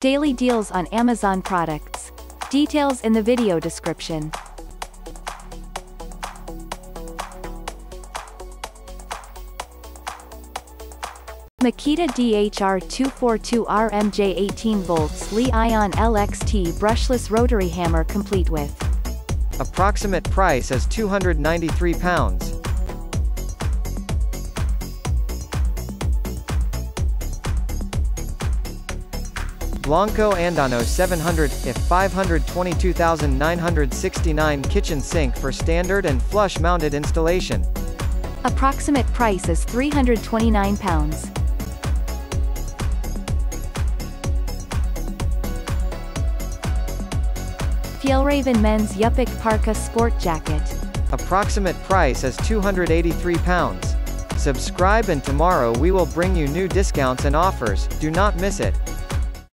Daily deals on Amazon products. Details in the video description. Makita DHR242 RMJ 18 volts Li-ion LXT brushless rotary hammer complete with Approximate price is £293. Blanco Andano 700 if 522,969 kitchen sink for standard and flush mounted installation. Approximate price is £329. Fjällräven Men's Yupik Parka Sport Jacket. Approximate price is £283. Subscribe and tomorrow we will bring you new discounts and offers, do not miss it.